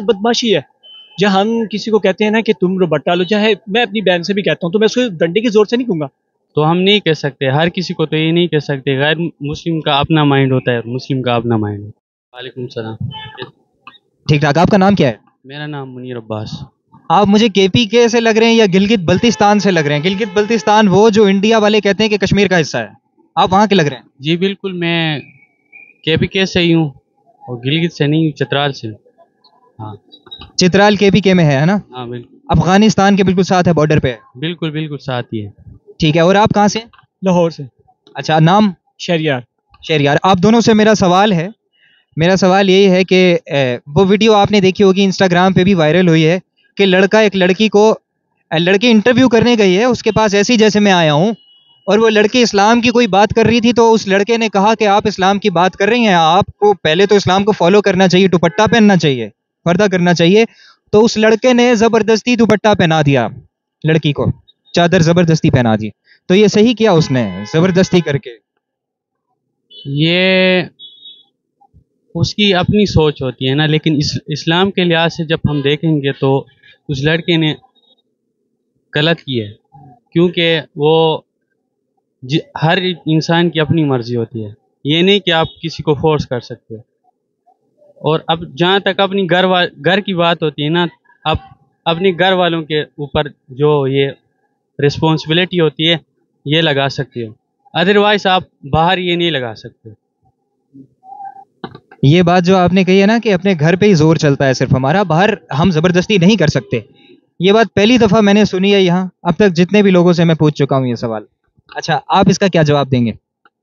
بدماشی بدماشی ہے۔ جہاں ہم کسی کو کہتے ہیں نا کہ تم روبٹا لو چاہے میں اپنی بہن سے بھی کہتا ہوں تو میں اس کو ڈنڈے کی زور سے نہیں کہوں گا۔ تو ہم نہیں کہہ سکتے ہر کسی کو تو یہ نہیں کہہ سکتے غیر مسلم کا اپنا مائنڈ ہوتا ہے مسلم کا اپنا مائنڈ ہوتا ہے وعلیکم السلام۔ ٹھیک ٹھاک آپ کا نام کیا ہے؟ میرا نام منیر عباس۔ آپ مجھے کے پی کے سے لگ رہے ہیں یا گلگت بلتستان سے لگ رہے ہیں؟ گلگت بلتستان وہ جو انڈیا والے کہتے ہیں کہ کشمیر کا حصہ ہے آپ وہاں کے لگ رہے ہیں؟ جی بالکل میں کے پی کے سے ہی ہوں اور گلگت سے نہیں چترال سے ہوں۔ چترال کے پی کے میں ہے نا؟ ہاں بالکل۔ افغانستان کے بالکل ساتھ ہے بارڈر پہ۔ بالکل بالکل ساتھ ہی ہے۔ ٹھیک ہے اور آپ کہاں سے؟ لاہور سے۔ اچھا نام؟ شہریار۔ شہریار۔ آپ دونوں سے میرا سوال ہے۔ میرا سوال یہی ہے کہ وہ ویڈیو آپ نے دیکھی ہوگی انسٹاگرام پہ بھی وائرل ہوئی ہے کہ لڑکا ایک لڑکی کو لڑکی انٹرویو کرنے گئی ہے اس کے پاس ایسی جیسے میں آیا ہوں اور وہ لڑکی اسلام کی کوئی بات کر رہی تھی تو اس لڑکے نے کہا کہ آپ اسلام کی بات کر رہی ہیں آپ کو پہلے تو اسلام کو فالو کرنا چاہیے دوپٹہ پہننا چاہیے۔ پردہ کرنا چاہیے۔ تو اس لڑکے نے زبردستی دوپٹہ پہنا دیا، لڑکی کو، چادر زبردستی پہنا دی۔ تو یہ صحیح کیا اس نے، زبردستی کر کے؟ یہ اس کی اپنی سوچ ہوتی ہے نا، لیکن اس، اسلام کے لحاظ سے جب ہم دیکھیں گے تو اس لڑکے نے غلط کیا ہے۔ کیونکہ وہ جی، ہر انسان کی اپنی مرضی ہوتی ہے۔ یہ نہیں کہ آپ کسی کو فورس کر سکتے۔ اور اب جہاں تک اپنی گھر گھر کی بات ہوتی ہے نا، اب اپنے گھر والوں کے اوپر جو یہ رسپانسبلٹی ہوتی ہے، یہ لگا سکتے ہو۔ ادروائز آپ باہر یہ نہیں لگا سکتے۔ یہ بات جو آپ نے کہی ہے نا کہ اپنے گھر پہ ہی زور چلتا ہے صرف ہمارا، باہر ہم زبردستی نہیں کر سکتے۔ یہ بات پہلی دفعہ میں نے سنی ہے یہاں۔ اب تک جتنے بھی لوگوں سے میں پوچھ چکا ہوں یہ سوال۔ اچھا آپ اس کا کیا جواب دیں گے؟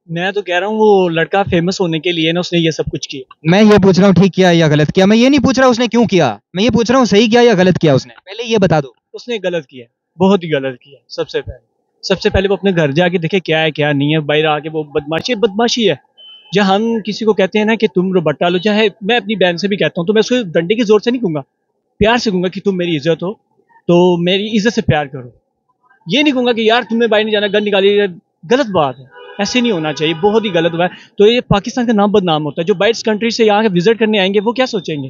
میں تو کہہ رہا ہوں وہ لڑکا فیمس ہونے کے لیے نا اس نے یہ سب کچھ کیا۔ میں یہ پوچھ رہا ہوں ٹھیک کیا یا غلط کیا؟ میں یہ نہیں پوچھ رہا اس نے کیوں کیا؟ میں یہ پوچھ رہا ہوں صحیح کیا یا غلط کیا اس نے؟ پہلے یہ بتا دو۔ اس نے غلط کیا بہت ہی غلط کیا سب سے پہلے۔ سب سے پہلے وہ اپنے گھر جا کے دیکھے کیا ہے کیا نہیں ہے۔ باہر آ کے وہ بدماشی بدماشی ہے۔ جہاں ہم کسی کو کہتے ہیں نا کہ تم روبٹا لو چاہے میں اپنی بہن سے بھی کہتا ہوں تو میں اس کو ڈنڈے کی زور سے نہیں کہوں گا۔ پیار سے کہوں گا کہ تم میری عزت ہو تو میری عزت سے پیار کرو۔ یہ نہیں کہوں گا کہ یار تمہیں باہر نہیں جانا گن نکالی غلط بات ہے۔ ایسے نہیں ہونا چاہیے، بہت ہی غلط ہوا ہے۔ تو یہ پاکستان کا نام بدنام ہوتا ہے۔ جو باہر کنٹری سے یہاں وزٹ کرنے آئیں گے، وہ کیا سوچیں گے؟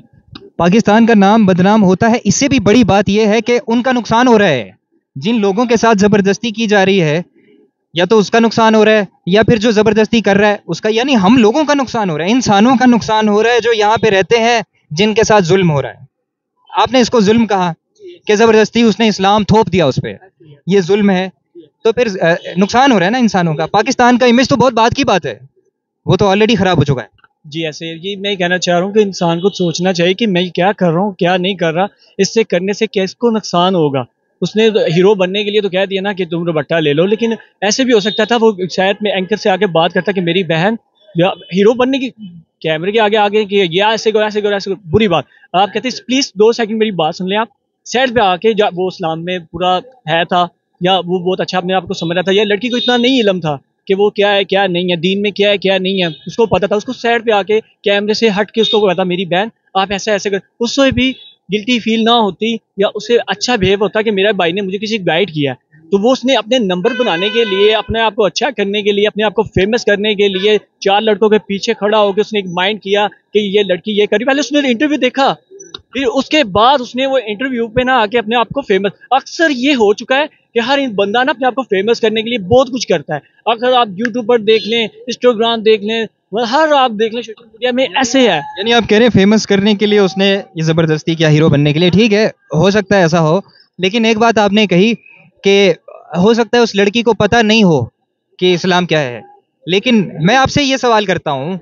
پاکستان کا نام بدنام ہوتا ہے۔ اس سے بھی بڑی بات یہ ہے کہ ان کا نقصان ہو رہا ہے۔ جن لوگوں کے ساتھ زبردستی کی جا رہی ہے، یا تو اس کا نقصان ہو رہا ہے، یا پھر جو زبردستی کر رہا ہے، اس کا یعنی ہم لوگوں کا نقصان ہو رہا ہے۔ انسانوں کا نقصان ہو رہا ہے جو یہاں پہ رہتے ہیں، جن کے ساتھ ظلم ہو رہا ہے۔ آپ نے اس کو ظلم کہا کہ زبردستی اس نے اسلام تھوپ دیا اس پہ۔ یہ ظلم ہے۔ تو پھر نقصان ہو رہا ہے نا انسانوں کا۔ پاکستان کا امیج تو بہت بات کی بات ہے۔ وہ تو آلریڈی خراب ہو چکا ہے۔ جی ایسے یہ میں کہنا چاہ رہا ہوں کہ انسان کو سوچنا چاہیے کہ میں کیا کر رہا ہوں، کیا نہیں کر رہا، اس سے کرنے سے کس کو نقصان ہوگا؟ اس نے ہیرو بننے کے لیے تو کہہ دیا نا کہ تم روبٹا لے لو، لیکن ایسے بھی ہو سکتا تھا، وہ شاید میں اینکر سے آگے بات کرتا کہ میری بہن یا ہیرو بننے کی کیمرے کے آگے آگے کہ یہ ایسے کرو ایسے کرو ایسے کرو، بری بات۔ آپ کہتے ہیں پلیز دو سیکنڈ میری بات سن لیں آپ۔ سیٹ پہ آ کے وہ اسلام میں پورا ہے تھا۔ یا وہ بہت اچھا اپنے آپ کو سمجھ رہا تھا، یا لڑکی کو اتنا نہیں علم تھا کہ وہ کیا ہے، کیا نہیں ہے، دین میں کیا ہے، کیا نہیں ہے، اس کو پتا تھا، اس کو سائڈ پہ آ کے کیمرے سے ہٹ کے اس کو پتا میری بہن، آپ ایسا ایسے کر اس سے بھی گلٹی فیل نہ ہوتی یا اسے اچھا بہیو ہوتا کہ میرا بھائی نے مجھے کسی گائڈ کیا ہے۔ تو وہ اس نے اپنے نمبر بنانے کے لیے، اپنے آپ کو اچھا کرنے کے لیے، اپنے آپ کو فیمس کرنے کے لیے چار لڑکوں کے پیچھے کھڑا ہو کے اس نے ایک مائنڈ کیا کہ یہ لڑکی یہ کری پہلے اس نے انٹرویو دیکھا، پھر اس کے بعد اس نے وہ انٹرویو پہ نہ آ کے اپنے آپ کو فیمس اکثر یہ ہو چکا ہے کہ ہر بندہ نا اپنے آپ کو فیمس کرنے کے لیے بہت کچھ کرتا ہے۔ اگر آپ یوٹیوب پر دیکھ لیں انسٹاگرام دیکھ لیں مطلب ہر آپ دیکھ لیں سوشل میڈیا میں ایسے ہے۔ یعنی آپ کہہ رہے ہیں فیمس کرنے کے لیے اس نے یہ زبردستی کیا ہیرو بننے کے لیے۔ ٹھیک ہے، ہو سکتا ہے ایسا ہو، لیکن ایک بات آپ نے کہی کہ ہو سکتا ہے اس لڑکی کو پتہ نہیں ہو کہ اسلام کیا ہے۔ لیکن میں آپ سے یہ سوال کرتا ہوں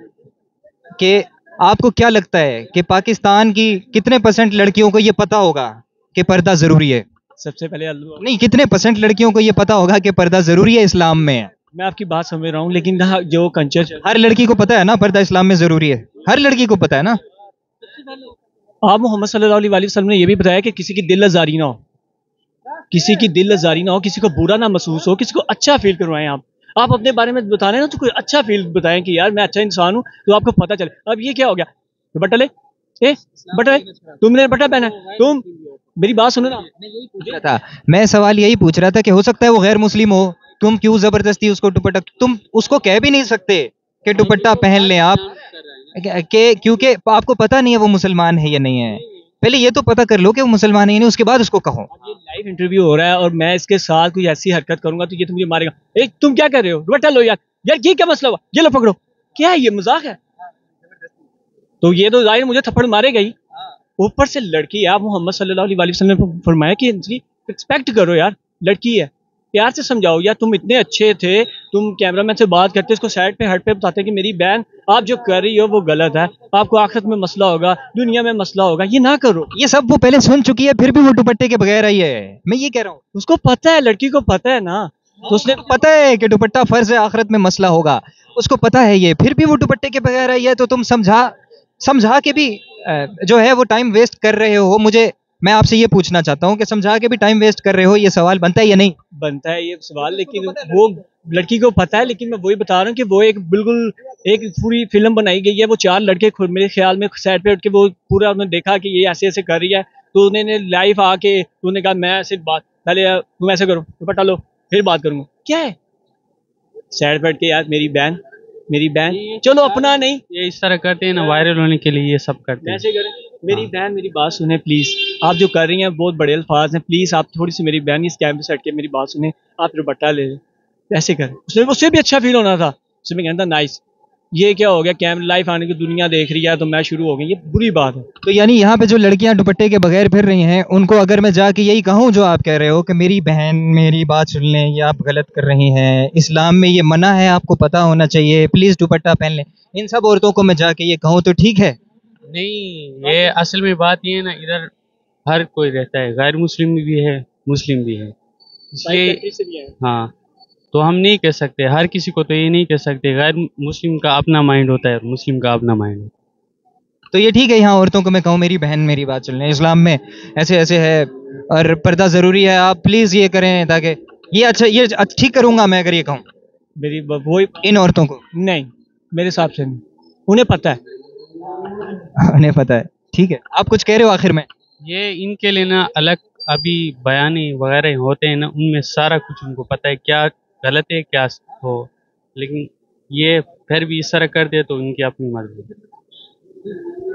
کہ آپ کو کیا لگتا ہے کہ پاکستان کی کتنے پرسنٹ لڑکیوں کو یہ پتہ ہوگا کہ پردہ ضروری ہے؟ سب سے پہلے نہیں کتنے پرسنٹ لڑکیوں کو یہ پتہ ہوگا کہ پردہ ضروری ہے اسلام میں؟ میں آپ کی بات سمجھ رہا ہوں لیکن یہاں جو کنچر ہر لڑکی کو پتہ ہے نا پردہ اسلام میں ضروری ہے؟ ہر لڑکی کو پتہ ہے نا؟ آپ محمد صلی اللہ علیہ وسلم نے یہ بھی بتایا کہ کسی کی دل آزاری نہ ہو۔ کسی کی دل آزاری نہ ہو کسی کو برا نہ محسوس ہو کسی کو اچھا فیل کروائیں آپ۔ آپ اپنے بارے میں بتا رہے ہیں نا تو کوئی اچھا فیل بتائیں کہ یار میں اچھا انسان ہوں تو آپ کو پتہ چلے۔ اب یہ کیا ہو گیا؟ بٹا لے اے بٹا لے تم نے بٹا پہنا ہے۔ تم میری بات سنو نا پوچھ رہا تھا۔ میں سوال یہی پوچھ رہا تھا کہ ہو سکتا ہے وہ غیر مسلم ہو تم کیوں زبردستی اس کو دوپٹہ تم اس کو کہہ بھی نہیں سکتے کہ دوپٹہ پہن لیں آپ۔ کہ کیونکہ آپ کو پتہ نہیں ہے وہ مسلمان ہے یا نہیں ہے۔ پہلے یہ تو پتہ کر لو کہ وہ مسلمان ہے یا نہیں اس کے بعد اس کو کہو۔ یہ لائیو انٹرویو ہو رہا ہے اور میں اس کے ساتھ کوئی ایسی حرکت کروں گا تو یہ تو مجھے مارے گا۔ اے تم کیا کر رہے ہو؟ دوپٹہ لو یار۔ یار یہ کیا مسئلہ ہوا؟ یہ لو پکڑو۔ کیا ہے یہ؟ مذاق ہے۔ تو یہ تو ظاہر مجھے تھپڑ مارے گئی اوپر سے لڑکی ہے آپ محمد صلی اللہ علیہ وسلم نے فرمایا کہ ایکسپیکٹ کرو یار لڑکی ہے۔ پیار سے سمجھاؤ یار تم اتنے اچھے تھے تم کیمرہ مین سے بات کرتے اس کو سائڈ پہ ہٹ پہ بتاتے کہ میری بہن آپ جو کر رہی ہو وہ غلط ہے۔ آپ کو آخرت میں مسئلہ ہوگا دنیا میں مسئلہ ہوگا یہ نہ کرو۔ یہ سب وہ پہلے سن چکی ہے پھر بھی وہ دوپٹے کے بغیر آئی ہے۔ میں یہ کہہ رہا ہوں۔ اس کو پتہ ہے لڑکی کو پتہ ہے نا۔ تو اس نے پتہ ہے کہ دوپٹہ فرض ہے آخرت میں مسئلہ ہوگا۔ اس کو پتہ ہے یہ پھر بھی وہ دوپٹے کے بغیر آئی ہے تو تم سمجھا سمجھا کے بھی۔ جو ہے وہ ٹائم ویسٹ کر رہے ہو، مجھے میں آپ سے یہ پوچھنا چاہتا ہوں کہ سمجھا کے بھی ٹائم ویسٹ کر رہے ہو، یہ سوال بنتا ہے یا نہیں؟ بنتا ہے یہ سوال، لیکن وہ لڑکی کو پتہ ہے، لیکن میں وہی بتا رہا ہوں کہ وہ ایک بالکل ایک پوری فلم بنائی گئی ہے۔ وہ چار لڑکے میرے خیال میں سائڈ پہ اٹھ کے وہ پورا انہوں نے دیکھا کہ یہ ایسے ایسے کر رہی ہے۔ تو انہوں نے لائف آ کے تو نے کہا، میں صرف بات، پہلے تم ایسے کرو، دوپٹہ لو، پھر بات کروں گا۔ کیا ہے؟ سائڈ پہ اٹھ کے یار، میری بہن میری بہن؟ چلو اپنا نہیں۔ یہ اس طرح کرتے ہیں نا وائرل ہونے کے لیے یہ سب کرتے ہیں۔ ایسے کریں میری بہن میری بات سنیں پلیز۔ آپ جو کر رہی ہیں بہت بڑے الفاظ ہیں۔ پلیز آپ تھوڑی سی میری بہن اس کیمرے سے ہٹ کے میری بات سنیں۔ آپ دوپٹہ لے لیں ایسے کریں۔ اس اس سے بھی اچھا فیل ہونا تھا۔ اس میں کہنا تھا نائس یہ کیا ہو گیا کیمرہ لائف آنے کی دنیا دیکھ رہی ہے تو میں شروع ہو گئی یہ بری بات ہے۔ تو یعنی یہاں پہ جو لڑکیاں دوپٹے کے بغیر پھر رہی ہیں ان کو اگر میں جا کے یہی کہوں جو آپ کہہ رہے ہو کہ میری بہن میری بات سن لیں یہ آپ غلط کر رہی ہیں اسلام میں یہ منع ہے آپ کو پتہ ہونا چاہیے پلیز دوپٹہ پہن لیں۔ ان سب عورتوں کو میں جا کے یہ کہوں تو ٹھیک ہے؟ نہیں یہ اصل میں بات یہ ہے نا ادھر ہر کوئی رہتا ہے غیر مسلم بھی ہے مسلم بھی ہے۔ اس لیے ہاں۔ تو ہم نہیں کہہ سکتے ہر کسی کو تو یہ نہیں کہہ سکتے غیر مسلم کا اپنا مائنڈ ہوتا ہے مسلم کا اپنا مائنڈ ہوتا ہے۔ تو یہ ٹھیک ہے یہاں عورتوں کو میں کہوں میری بہن میری بات سن لیں اسلام میں ایسے ایسے ہے اور پردہ ضروری ہے آپ پلیز یہ کریں تاکہ یہ اچھا یہ ٹھیک کروں گا میں اگر یہ کہوں۔ میری وہی ان عورتوں کو؟ نہیں میرے حساب سے نہیں انہیں پتہ ہے۔ انہیں پتہ ہے۔ ٹھیک ہے آپ کچھ کہہ رہے ہو آخر میں؟ یہ ان کے لیے نا الگ ابھی بیانی وغیرہ ہوتے ہیں نا ان میں سارا کچھ ان کو پتہ ہے کیا غلط ہے، کیا ہو؟ لیکن یہ پھر بھی اس طرح کر دے تو ان کی اپنی مرضی ہے۔